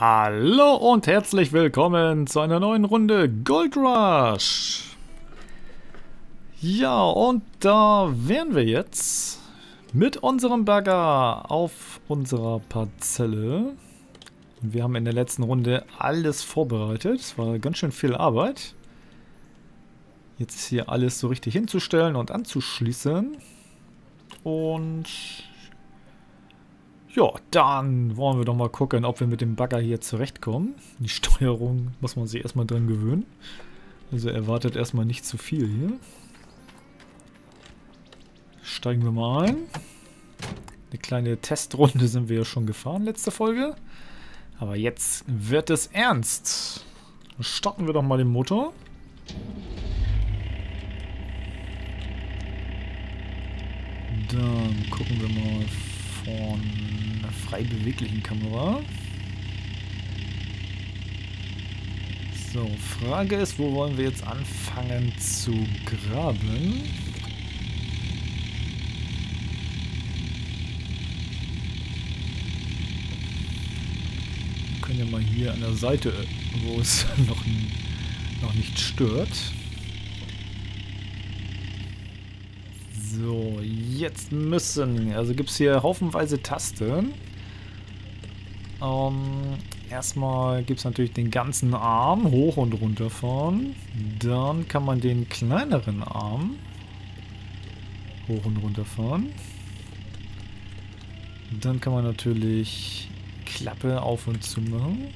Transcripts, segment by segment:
Hallo und herzlich willkommen zu einer neuen Runde Gold Rush. Ja, und da wären wir jetzt mit unserem Bagger auf unserer Parzelle. Wir haben in der letzten Runde alles vorbereitet. Es war ganz schön viel Arbeit. Jetzt hier alles so richtig hinzustellen und anzuschließen. Und ja, dann wollen wir doch mal gucken, ob wir mit dem Bagger hier zurechtkommen. Die Steuerung muss man sich erstmal dran gewöhnen. Also erwartet erstmal nicht zu viel hier. Steigen wir mal ein. Eine kleine Testrunde sind wir ja schon gefahren, letzte Folge. Aber jetzt wird es ernst. Starten wir doch mal den Motor. Dann gucken wir mal von frei beweglichen Kamera. So, Frage ist, wo wollen wir jetzt anfangen zu graben? Wir können ja mal hier an der Seite, wo es noch, noch nicht stört. So, jetzt müssen, also gibt es hier haufenweise Tasten. Ähm, erstmal gibt es natürlich den ganzen Arm hoch und runter fahren. Dann kann man den kleineren Arm hoch und runter fahren. Dann kann man natürlich Klappe auf und zu machen.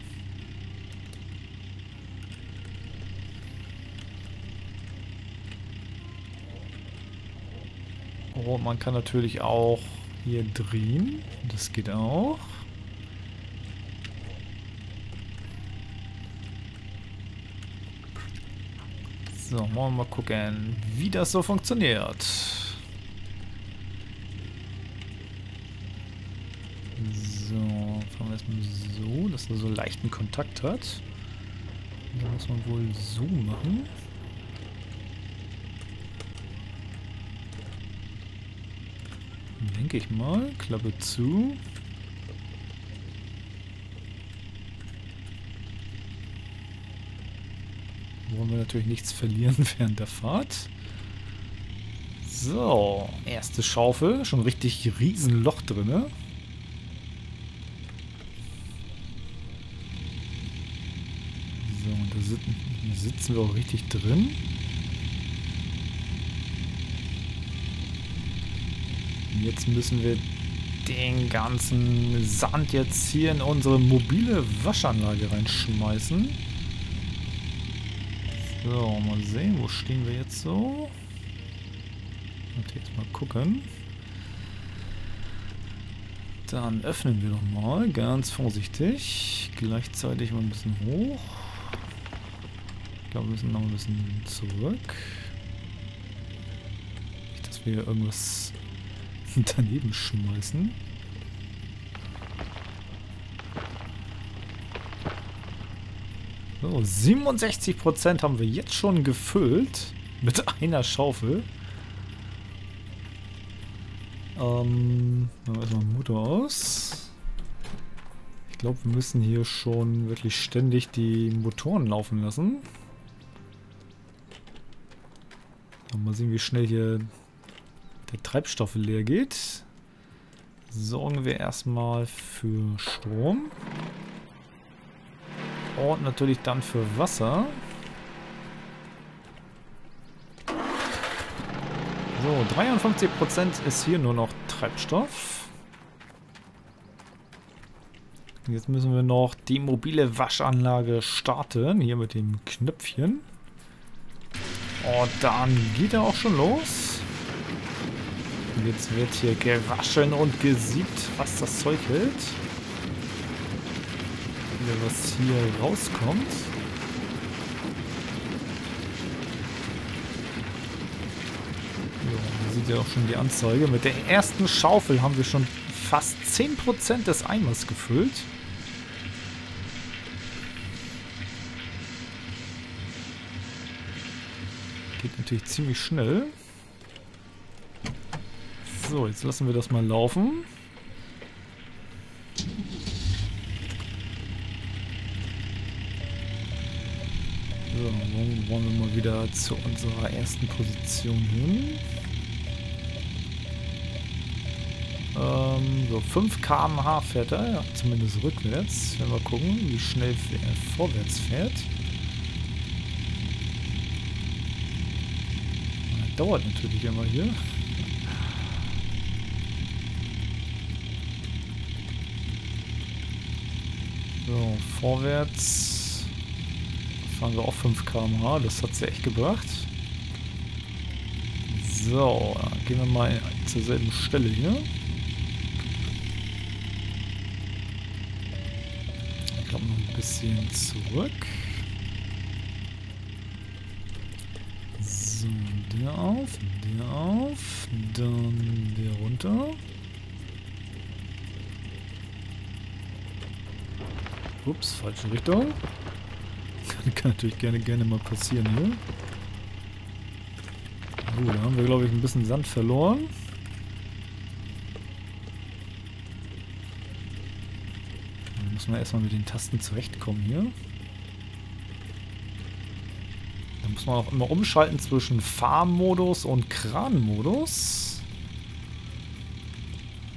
Und man kann natürlich auch hier drehen. Das geht auch. So, wollen wir mal gucken, wie das so funktioniert. So, fahren wir erstmal so, dass er so leichten Kontakt hat. Da muss man wohl so machen. Denke ich mal. Klappe zu. Wollen wir natürlich nichts verlieren während der Fahrt. So, erste Schaufel. Schon richtig riesen Loch drin. So, und da sitzen wir auch richtig drin. Jetzt müssen wir den ganzen Sand jetzt hier in unsere mobile Waschanlage reinschmeißen. So, mal sehen, wo stehen wir jetzt so? Und jetzt mal gucken. Dann öffnen wir doch mal, ganz vorsichtig. Gleichzeitig mal ein bisschen hoch. Ich glaube, wir müssen noch ein bisschen zurück. Nicht, dass wir irgendwas daneben schmeißen. So, 67% haben wir jetzt schon gefüllt. Mit einer Schaufel. Ähm, machen wir erstmal Motor aus. Ich glaube, wir müssen hier schon wirklich ständig die Motoren laufen lassen. Mal sehen, wie schnell hier der Treibstoff leer geht, sorgen wir erstmal für Strom. Und natürlich dann für Wasser. So, 53% ist hier nur noch Treibstoff. Jetzt müssen wir noch die mobile Waschanlage starten. Hier mit dem Knöpfchen. Und dann geht er auch schon los. Jetzt wird hier gewaschen und gesiebt, was das Zeug hält. Was hier rauskommt. Ja, sieht ja auch schon die Anzeige. Mit der ersten Schaufel haben wir schon fast 10% des Eimers gefüllt. Geht natürlich ziemlich schnell. So, jetzt lassen wir das mal laufen. So, wollen, wir mal wieder zu unserer ersten Position hin. Ähm, so 5 km/h fährt er, ja, zumindest rückwärts. Wenn wir gucken, wie schnell er vorwärts fährt. Das dauert natürlich immer hier. So, vorwärts fahren wir auch 5 km/h. Das hat sie echt gebracht. So, gehen wir mal zur selben Stelle hier. Ich glaube noch ein bisschen zurück. So, der auf, der auf, dann der runter. Ups, falsche Richtung. Kann natürlich gerne, gerne mal passieren hier. So, da haben wir, glaube ich, ein bisschen Sand verloren. Dann muss man erstmal mit den Tasten zurechtkommen hier. Da muss man auch immer umschalten zwischen Farmmodus und Kranmodus.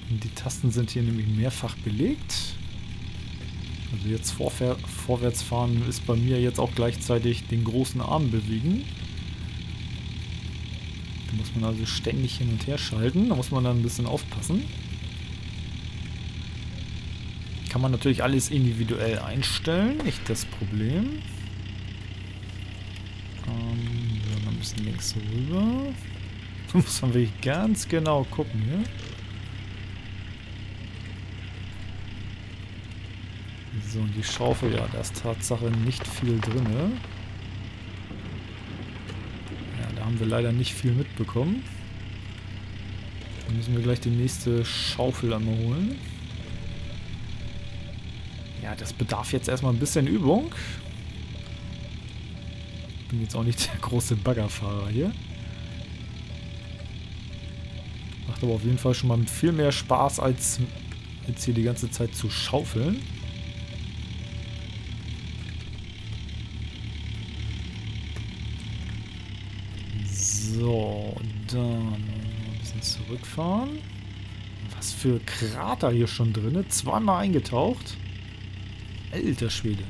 Die Tasten sind hier nämlich mehrfach belegt. Also jetzt vorwärts fahren ist bei mir jetzt auch gleichzeitig den großen Arm bewegen. Da muss man also ständig hin und her schalten. Da muss man dann ein bisschen aufpassen. Kann man natürlich alles individuell einstellen, nicht das Problem. Ähm, so, ein bisschen links rüber. Da muss man wirklich ganz genau gucken hier. So, und die Schaufel, ja, da ist Tatsache nicht viel drin. Ja, da haben wir leider nicht viel mitbekommen. Dann müssen wir gleich die nächste Schaufel einmal holen. Ja, das bedarf jetzt erstmal ein bisschen Übung. Ich bin jetzt auch nicht der große Baggerfahrer hier. Macht aber auf jeden Fall schon mal viel mehr Spaß, als jetzt hier die ganze Zeit zu schaufeln. So, dann ein bisschen zurückfahren. Was für Krater hier schon drin. Zweimal eingetaucht. Alter Schwede.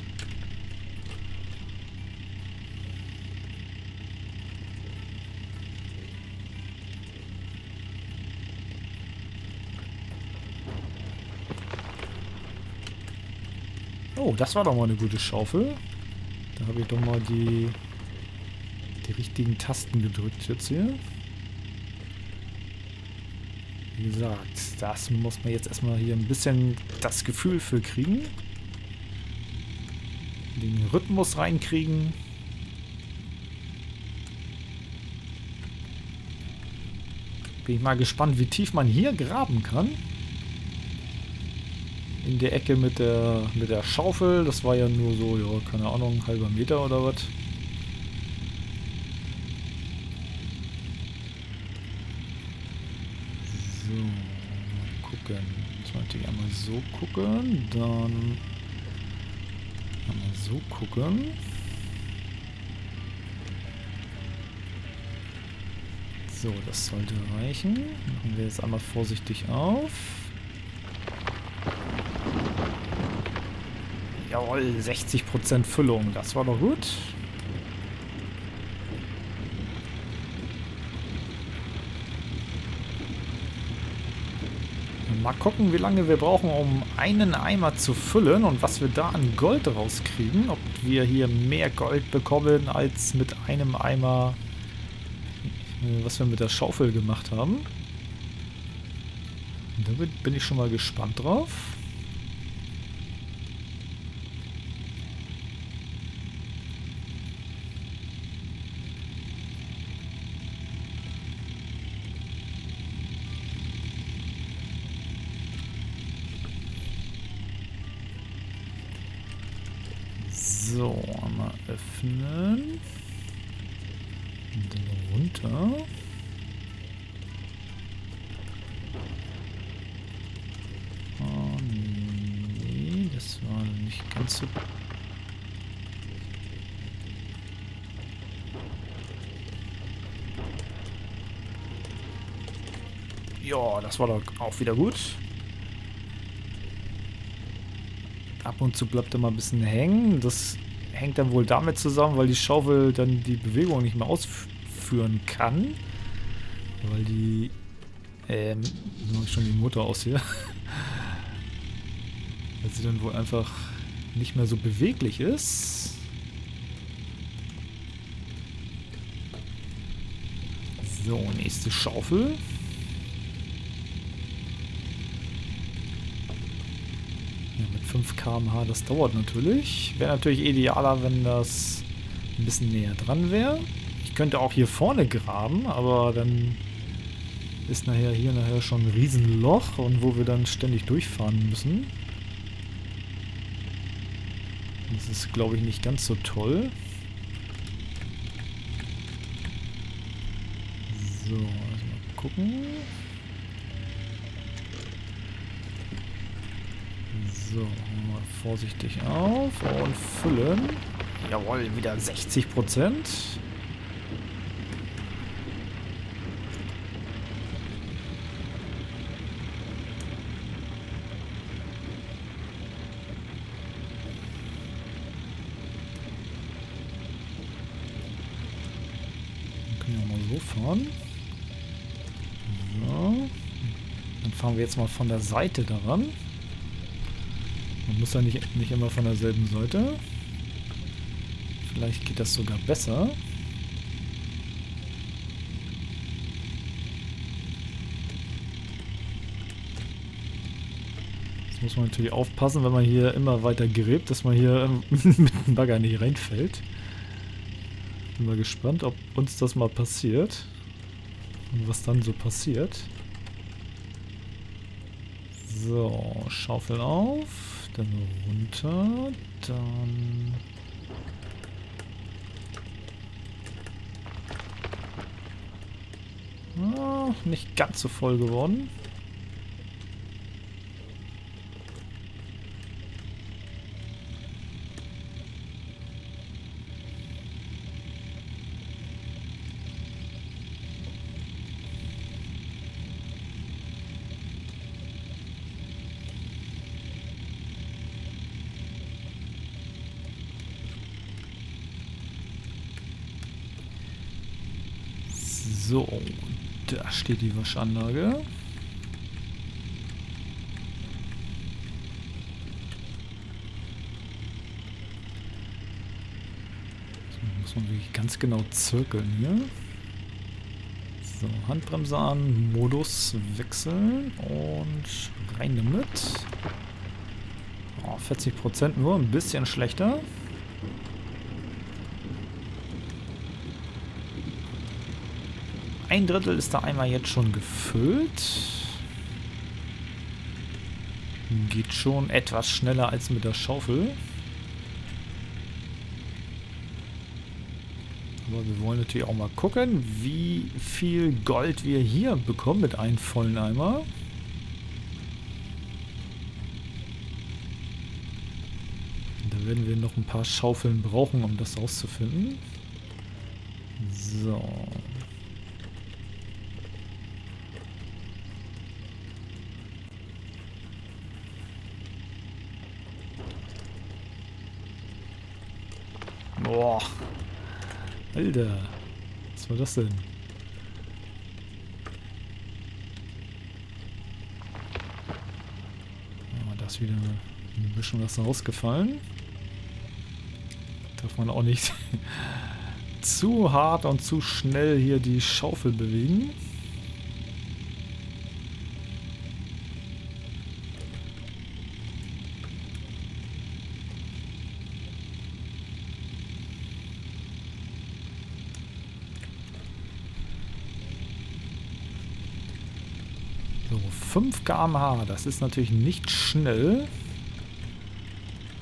Oh, das war doch mal eine gute Schaufel. Da habe ich doch mal die die richtigen Tasten gedrückt jetzt hier. Wie gesagt, das muss man jetzt erstmal hier ein bisschen das Gefühl für kriegen. Den Rhythmus reinkriegen. Bin ich mal gespannt, wie tief man hier graben kann. In der Ecke mit der, mit der Schaufel. Das war ja nur so, ja, keine Ahnung, halber Meter oder was. natürlich einmal so gucken, dann einmal so gucken. So, das sollte reichen. Machen wir jetzt einmal vorsichtig auf. Jawohl, 60% Füllung, das war doch gut. Mal gucken, wie lange wir brauchen, um einen Eimer zu füllen und was wir da an Gold rauskriegen. Ob wir hier mehr Gold bekommen als mit einem Eimer, was wir mit der Schaufel gemacht haben. Da bin ich schon mal gespannt drauf. weiter. Oh ah, nee, das war nicht ganz so... Ja, das war doch auch wieder gut. Ab und zu bleibt er mal ein bisschen hängen. Das hängt dann wohl damit zusammen, weil die Schaufel dann die Bewegung nicht mehr ausführt ausführen kann. Weil die... Ähm, mache ich schon die Motor aus hier. weil sie dann wohl einfach nicht mehr so beweglich ist. So, nächste Schaufel. Ja, mit 5 km/h, das dauert natürlich. Wäre natürlich idealer, wenn das ein bisschen näher dran wäre. Könnte auch hier vorne graben, aber dann ist nachher hier nachher schon ein Riesenloch und wo wir dann ständig durchfahren müssen. Das ist, glaube ich, nicht ganz so toll. So, also mal gucken. So, mal vorsichtig auf und füllen. Jawohl, wieder 60 Prozent. Fahren. So. Dann fahren wir jetzt mal von der Seite daran. Man muss ja nicht, nicht immer von derselben Seite. Vielleicht geht das sogar besser. Jetzt muss man natürlich aufpassen, wenn man hier immer weiter gräbt, dass man hier mit dem Bagger nicht reinfällt. Bin mal gespannt, ob uns das mal passiert. Und was dann so passiert. So, Schaufel auf, dann runter, dann... Ah, nicht ganz so voll geworden. So, da steht die Waschanlage. So, muss man wirklich ganz genau zirkeln hier. So, Handbremse an, Modus wechseln und rein damit. Oh, 40% nur, ein bisschen schlechter. Ein Drittel ist da einmal jetzt schon gefüllt. Geht schon etwas schneller als mit der Schaufel. Aber wir wollen natürlich auch mal gucken, wie viel Gold wir hier bekommen mit einem vollen Eimer. Da werden wir noch ein paar Schaufeln brauchen, um das rauszufinden. So. Boah. Alter. Was war das denn? Oh, da ist wieder ein bisschen was rausgefallen. Darf man auch nicht zu hart und zu schnell hier die Schaufel bewegen. So, 5 km/h, das ist natürlich nicht schnell.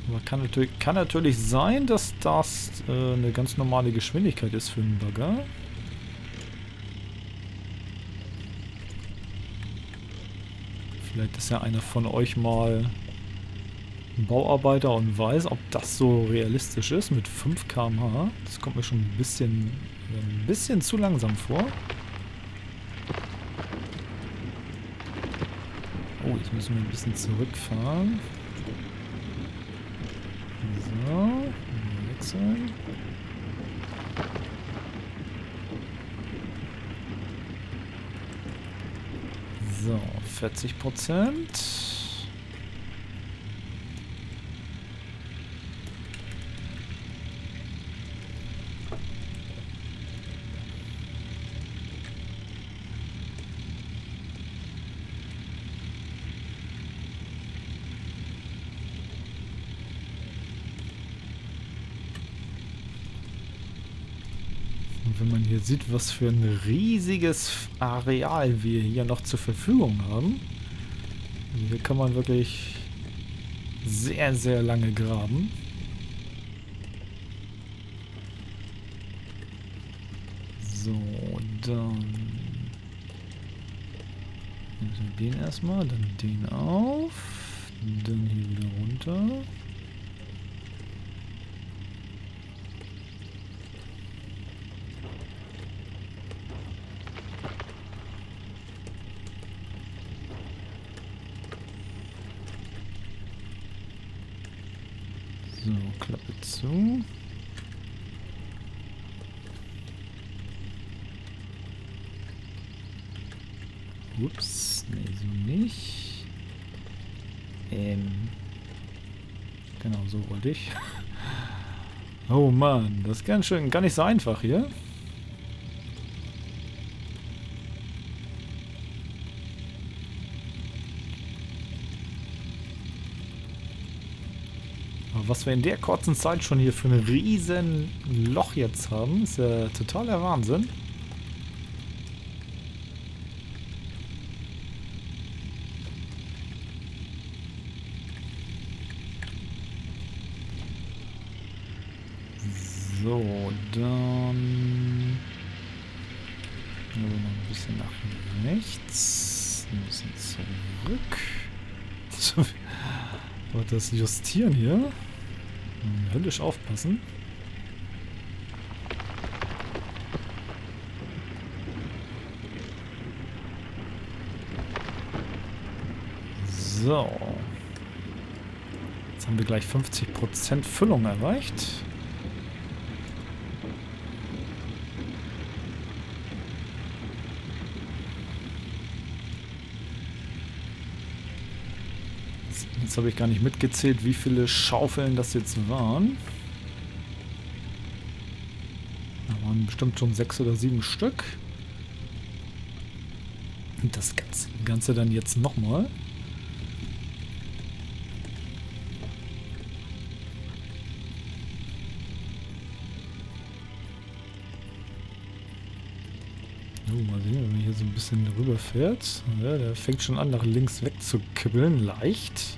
Aber kann natürlich, kann natürlich sein, dass das äh, eine ganz normale Geschwindigkeit ist für einen Bagger. Vielleicht ist ja einer von euch mal ein Bauarbeiter und weiß, ob das so realistisch ist mit 5 km/h. Das kommt mir schon ein bisschen, ein bisschen zu langsam vor. Oh, jetzt müssen wir ein bisschen zurückfahren. So, wechseln. So, 40 Prozent. Hier sieht, was für ein riesiges Areal wir hier noch zur Verfügung haben. Hier kann man wirklich sehr, sehr lange graben. So, dann den erstmal, dann den auf, dann hier wieder runter. Klappe zu. Ups, nee, so nicht. Ähm. Genau, so wollte ich. Oh Mann, das ist ganz schön, gar nicht so einfach hier. Was wir in der kurzen Zeit schon hier für ein riesen Loch jetzt haben, ist ja totaler Wahnsinn. So, dann... Noch ein bisschen nach rechts. Ein bisschen zurück. Und das Justieren hier. Höllisch aufpassen. So. Jetzt haben wir gleich 50% Füllung erreicht. Jetzt habe ich gar nicht mitgezählt, wie viele Schaufeln das jetzt waren. Da waren bestimmt schon sechs oder sieben Stück. Und das Ganze dann jetzt nochmal. Oh, mal sehen, wenn man hier so ein bisschen rüberfährt. Ja, der fängt schon an, nach links wegzukibbeln. Leicht.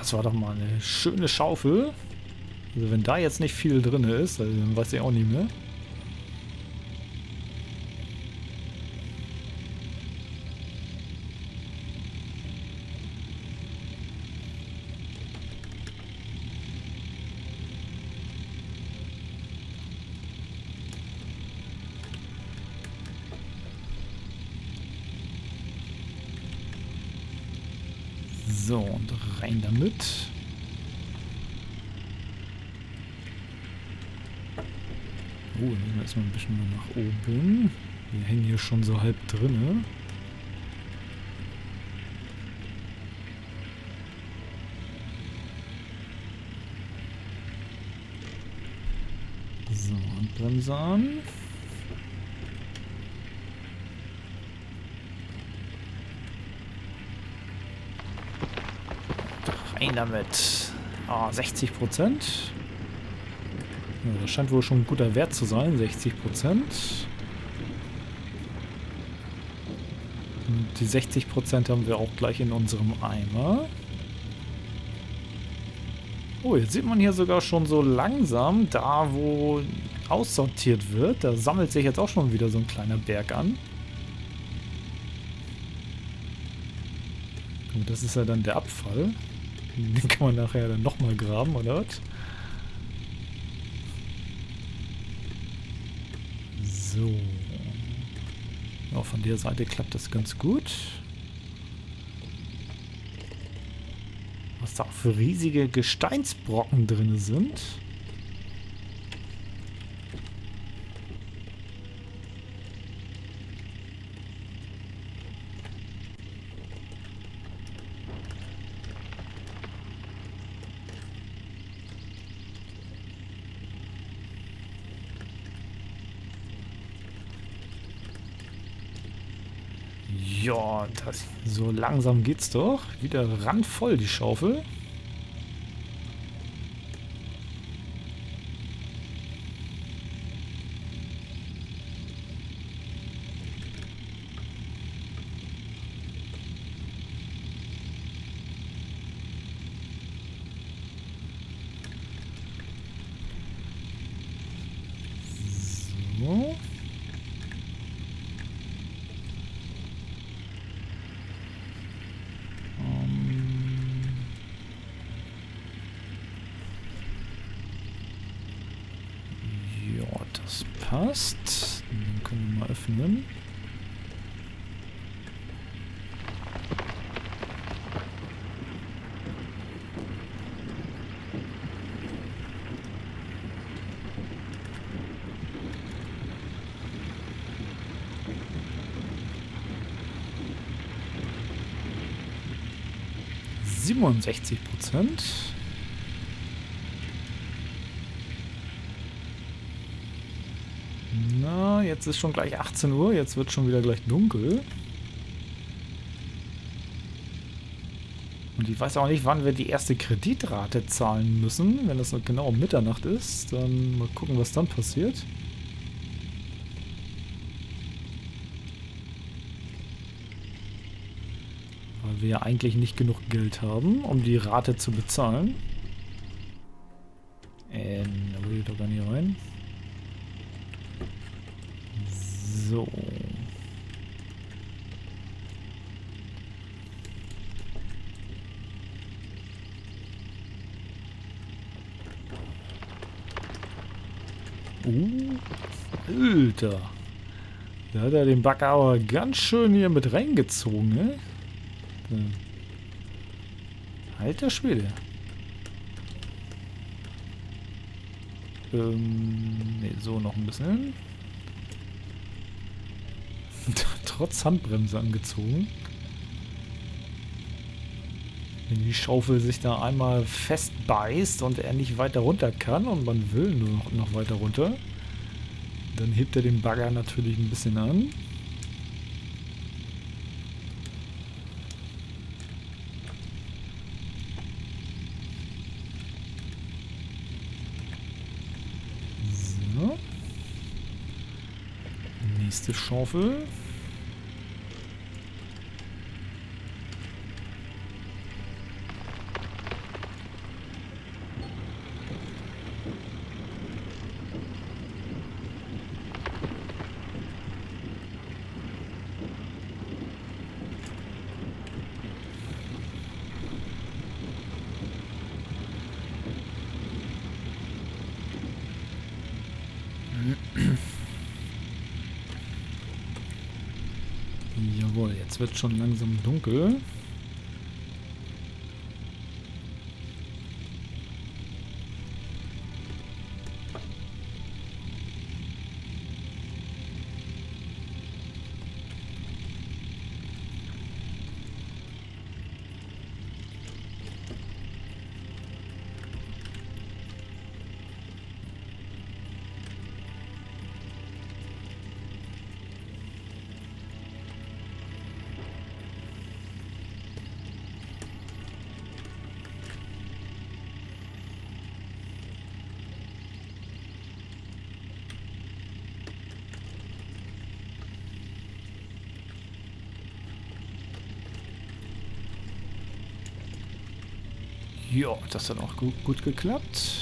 Das war doch mal eine schöne Schaufel. Also wenn da jetzt nicht viel drin ist, dann weiß ich auch nicht mehr. So, und rein damit. Oh, dann gehen wir erstmal ein bisschen nach oben. Wir hängen hier schon so halb drinne. So, Handbremse an. Damit. Oh, 60 Prozent. Das scheint wohl schon ein guter Wert zu sein, 60 Prozent. Die 60 Prozent haben wir auch gleich in unserem Eimer. Oh, jetzt sieht man hier sogar schon so langsam, da wo aussortiert wird, da sammelt sich jetzt auch schon wieder so ein kleiner Berg an. das ist ja dann der Abfall. Den kann man nachher dann nochmal graben, oder was? So. Ja, von der Seite klappt das ganz gut. Was da auch für riesige Gesteinsbrocken drin sind. Ja, das, so langsam geht's doch. Wieder randvoll die Schaufel. So. Ähm. Ja, das passt. Den können wir mal öffnen. Siebenundsechzig Prozent. Jetzt ist schon gleich 18 Uhr, jetzt wird schon wieder gleich dunkel. Und ich weiß auch nicht, wann wir die erste Kreditrate zahlen müssen. Wenn das genau um Mitternacht ist, dann mal gucken, was dann passiert. Weil wir ja eigentlich nicht genug Geld haben, um die Rate zu bezahlen. Uh, Alter. Da hat er den Bagger aber ganz schön hier mit reingezogen, ne? Alter Schwede. Ähm, ne, so noch ein bisschen. Trotz Handbremse angezogen. Wenn die Schaufel sich da einmal festbeißt und er nicht weiter runter kann und man will nur noch, noch weiter runter, dann hebt er den Bagger natürlich ein bisschen an. So. Nächste Schaufel. Jetzt wird schon langsam dunkel. Ja, das hat auch gut, gut geklappt.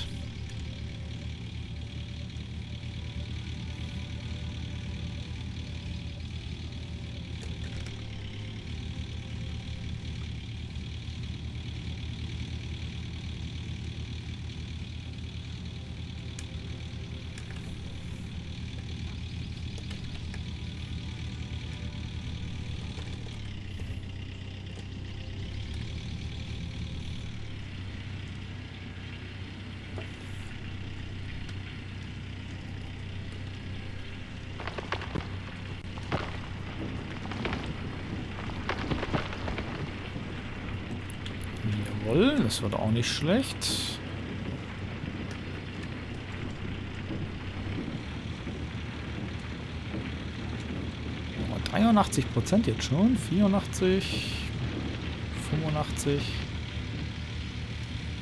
Jawohl, das wird auch nicht schlecht. 83 Prozent jetzt schon. 84, 85.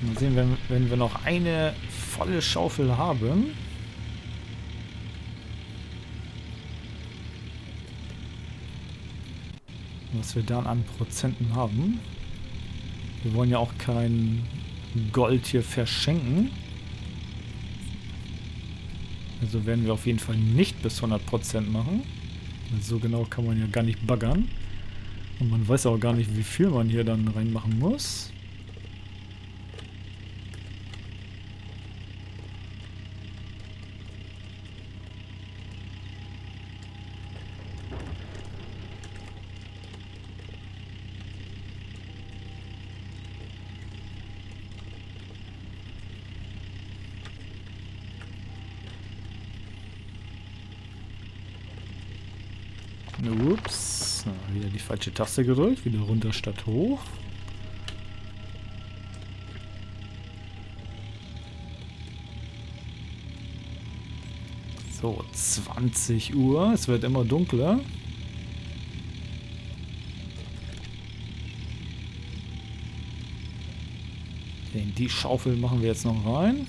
Mal sehen, wenn, wenn wir noch eine volle Schaufel haben. Was wir dann an Prozenten haben. Wir wollen ja auch kein Gold hier verschenken. Also werden wir auf jeden Fall nicht bis 100% machen. So genau kann man ja gar nicht baggern. Und man weiß auch gar nicht, wie viel man hier dann reinmachen muss. Ups. Wieder die falsche Taste gedrückt. Wieder runter statt hoch. So, 20 Uhr. Es wird immer dunkler. In die Schaufel machen wir jetzt noch rein.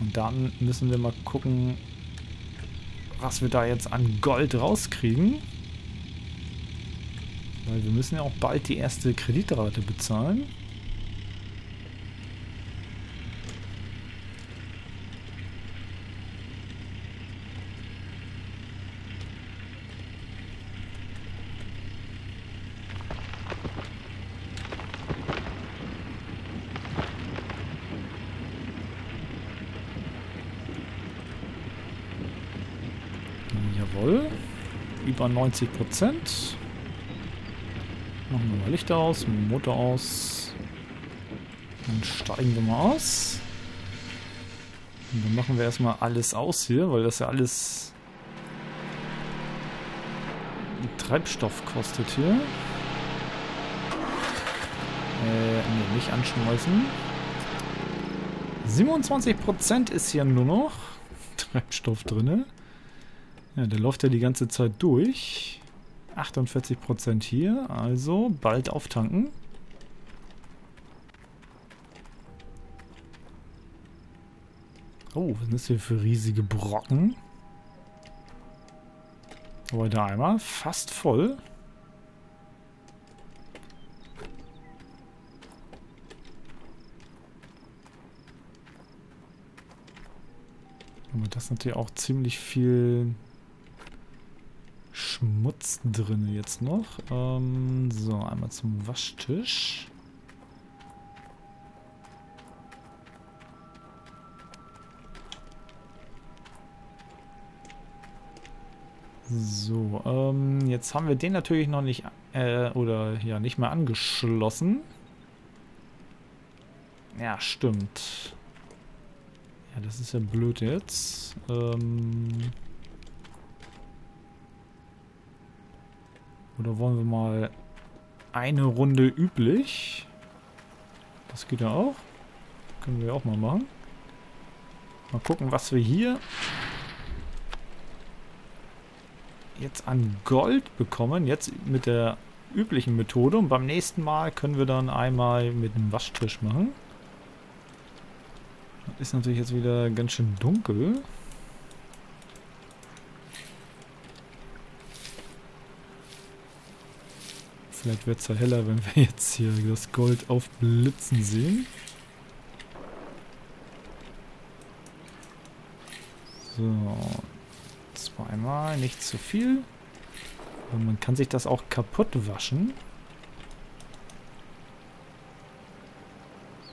Und dann müssen wir mal gucken, was wir da jetzt an Gold rauskriegen. Weil wir müssen ja auch bald die erste Kreditrate bezahlen. Jawohl. Über 90 Prozent. Machen wir mal Lichter aus, Motor aus. Dann steigen wir mal aus. Und dann machen wir erstmal alles aus hier, weil das ja alles Treibstoff kostet hier. Äh, nee, nicht anschmeißen. 27% ist hier nur noch Treibstoff drin. Ja, der läuft ja die ganze Zeit durch. 48% hier, also bald auftanken. Oh, was sind das hier für riesige Brocken? Aber der Eimer fast voll. Aber das ist natürlich auch ziemlich viel Schmutz drin jetzt noch. Ähm, so, einmal zum Waschtisch. So, ähm, jetzt haben wir den natürlich noch nicht, äh, oder ja, nicht mehr angeschlossen. Ja, stimmt. Ja, das ist ja blöd jetzt. Ähm... Oder wollen wir mal eine Runde üblich? Das geht ja auch. Können wir auch mal machen. Mal gucken, was wir hier jetzt an Gold bekommen. Jetzt mit der üblichen Methode. Und beim nächsten Mal können wir dann einmal mit dem Waschtisch machen. Ist natürlich jetzt wieder ganz schön dunkel. Vielleicht wird es ja heller, wenn wir jetzt hier das Gold aufblitzen sehen. So. Zweimal, nicht zu viel. Und man kann sich das auch kaputt waschen.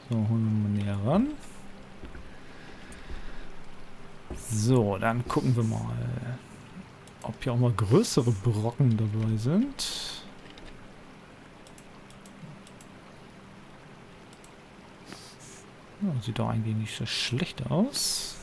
So, holen wir mal näher ran. So, dann gucken wir mal, ob hier auch mal größere Brocken dabei sind. Ja, sieht doch eigentlich nicht so schlecht aus.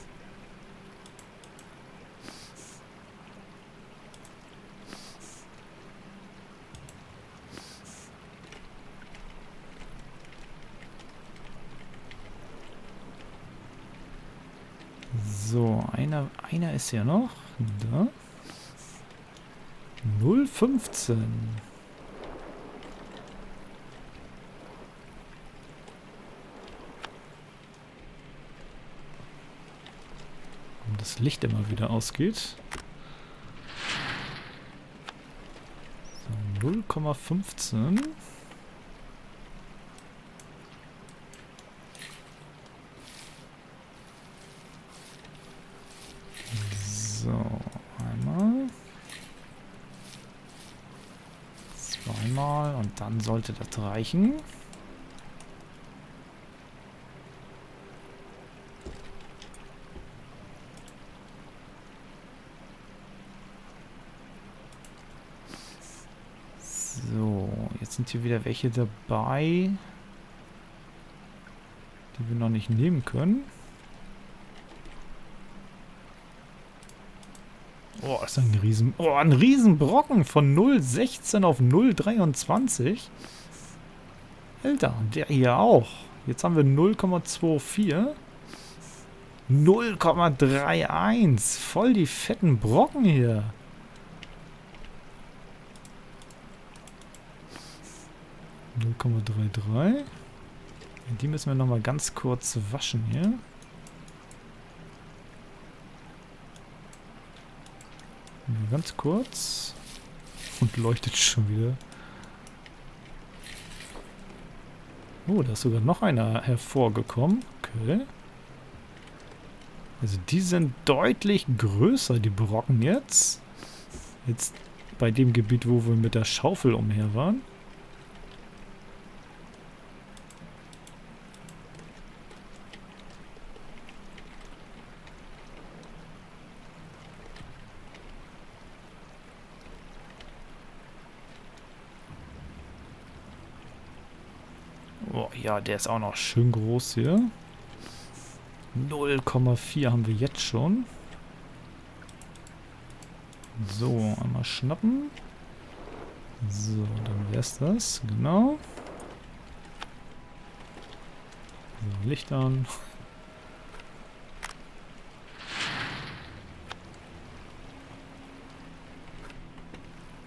So, einer, einer ist ja noch. Da. 015. das Licht immer wieder ausgeht. So, 0,15. So, einmal. Zweimal und dann sollte das reichen. So, jetzt sind hier wieder welche dabei, die wir noch nicht nehmen können. Oh, ist ein riesen... Oh, ein Riesenbrocken von 0,16 auf 0,23. Alter, der hier auch. Jetzt haben wir 0,24. 0,31. Voll die fetten Brocken hier. Die müssen wir nochmal ganz kurz waschen hier. Ganz kurz. Und leuchtet schon wieder. Oh, da ist sogar noch einer hervorgekommen. Okay. Also die sind deutlich größer, die Brocken jetzt. Jetzt bei dem Gebiet, wo wir mit der Schaufel umher waren. Oh ja, der ist auch noch schön groß hier. 0,4 haben wir jetzt schon. So, einmal schnappen. So, dann wäre es das. Genau. So, Licht an.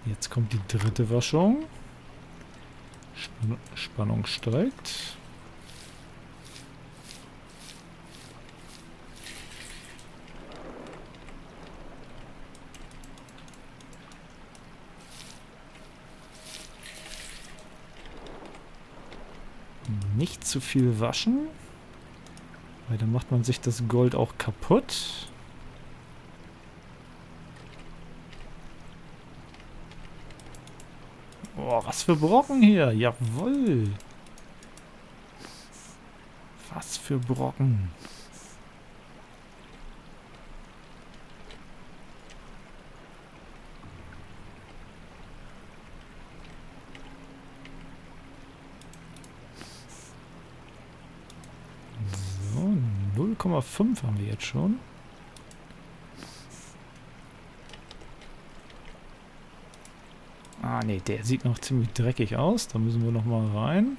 Jetzt kommt die dritte Waschung. Spannung steigt. Nicht zu viel waschen, weil dann macht man sich das Gold auch kaputt. Boah, was für Brocken hier. Jawoll. Was für Brocken. So, 0,5 haben wir jetzt schon. Ah, ne, der sieht noch ziemlich dreckig aus. Da müssen wir noch mal rein.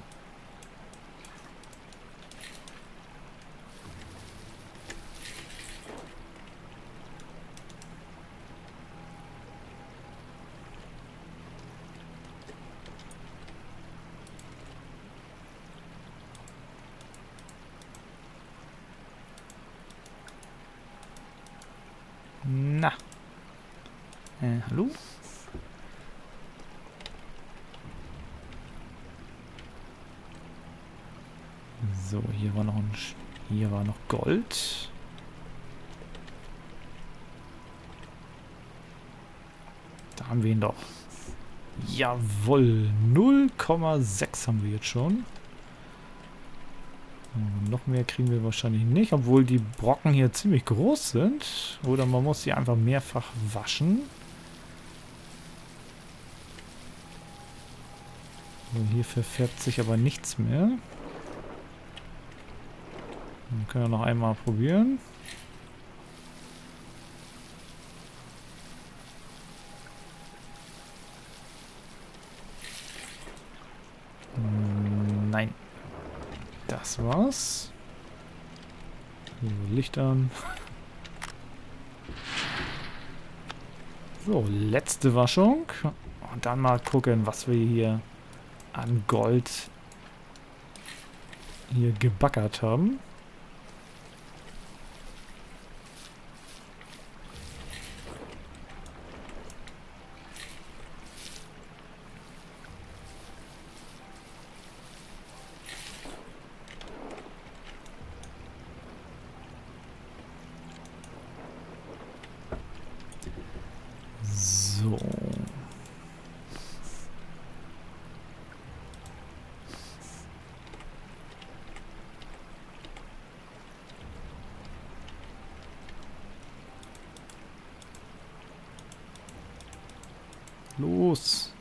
Na. Äh, hallo? So, hier war noch ein, hier war noch Gold. Da haben wir ihn doch. Jawohl, 0,6 haben wir jetzt schon. Und noch mehr kriegen wir wahrscheinlich nicht, obwohl die Brocken hier ziemlich groß sind. Oder man muss sie einfach mehrfach waschen. So, hier verfärbt sich aber nichts mehr. Dann können wir noch einmal probieren. Nein. Das war's. Licht an. So, letzte Waschung. Und dann mal gucken, was wir hier an Gold hier gebackert haben. So. Los.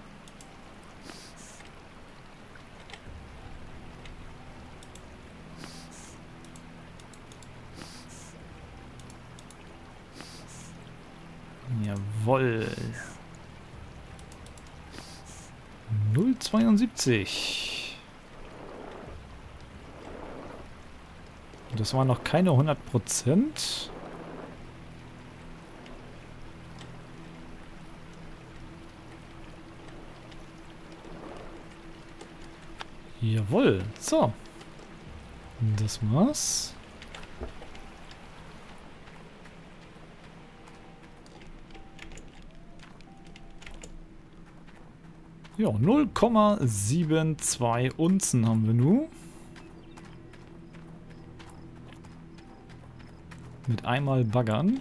Jawoll. 0,72. Das waren noch keine 100 Prozent. Jawohl. So. Das war's. Ja, 0,72 Unzen haben wir nun. Mit einmal baggern.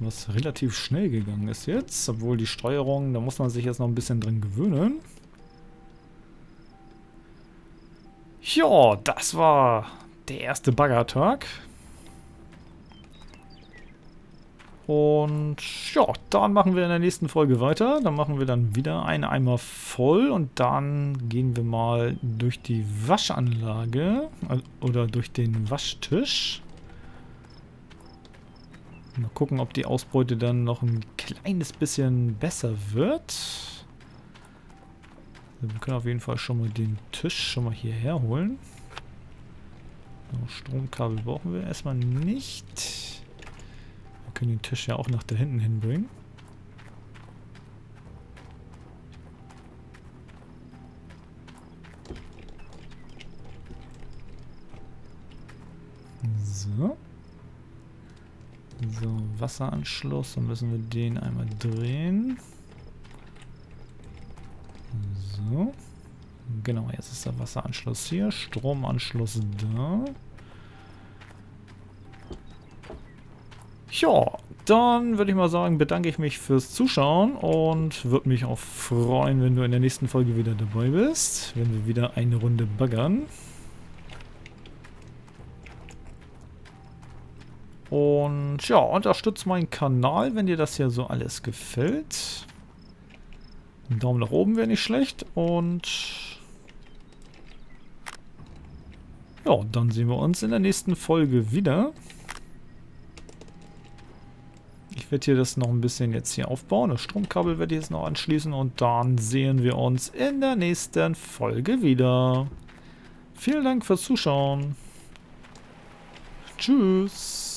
Was relativ schnell gegangen ist jetzt. Obwohl die Steuerung, da muss man sich jetzt noch ein bisschen drin gewöhnen. Ja, das war der erste Baggertag. Und ja, dann machen wir in der nächsten Folge weiter. Dann machen wir dann wieder einen Eimer voll und dann gehen wir mal durch die Waschanlage oder durch den Waschtisch. Mal gucken, ob die Ausbeute dann noch ein kleines bisschen besser wird. Wir können auf jeden Fall schon mal den Tisch schon mal hierher holen. Stromkabel brauchen wir erstmal nicht können den Tisch ja auch nach da hinten hinbringen. So. So, Wasseranschluss. Dann müssen wir den einmal drehen. So. Genau, jetzt ist der Wasseranschluss hier. Stromanschluss da. Ja, dann würde ich mal sagen, bedanke ich mich fürs Zuschauen und würde mich auch freuen, wenn du in der nächsten Folge wieder dabei bist, wenn wir wieder eine Runde baggern. Und ja, unterstützt meinen Kanal, wenn dir das hier so alles gefällt. Ein Daumen nach oben wäre nicht schlecht und ja, dann sehen wir uns in der nächsten Folge wieder. Ich werde hier das noch ein bisschen jetzt hier aufbauen. Das Stromkabel werde ich jetzt noch anschließen und dann sehen wir uns in der nächsten Folge wieder. Vielen Dank fürs Zuschauen. Tschüss.